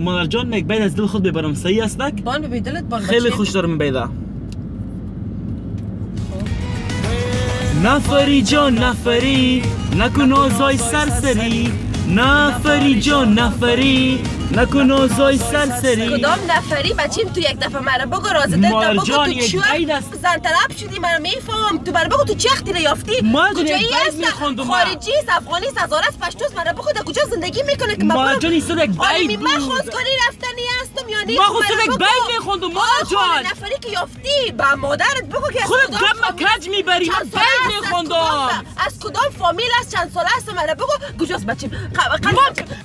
مادر جان میگه باید از دل خود ببرم صحیح است؟ نک بان ببی دلت بان خیلی. خوش دارم بیدا. نفری جان نفری. نکن آزای سرسری. نفری جان نفری. نکن آزای سرسری. کدام نفری؟ بچیم تو یک دفعه مرا بگو راز دل تا بگو. تو است. زن طلب شدی مرا میفهم. تو مرا بگو تو چه اختیره یافتی؟ کجایی من. خارجی است افغانی است هزار است پشتوست. مرا بگو در کجا زندگی می‌کنه که؟ برم- این صد یک آره، بید می- من بود. رفتنی هستم یا نیست؟ ما خود مرا صد یک بگو. بید میخواندم، آه، مرجان. خود نفری که یافتی با مادرت بگو که خودت گم کج می‌بری؟ من چند ساله کدام- فامیل است چند ساله است مرا بگو کجاست بچیم ق- ق- ما- کش خدا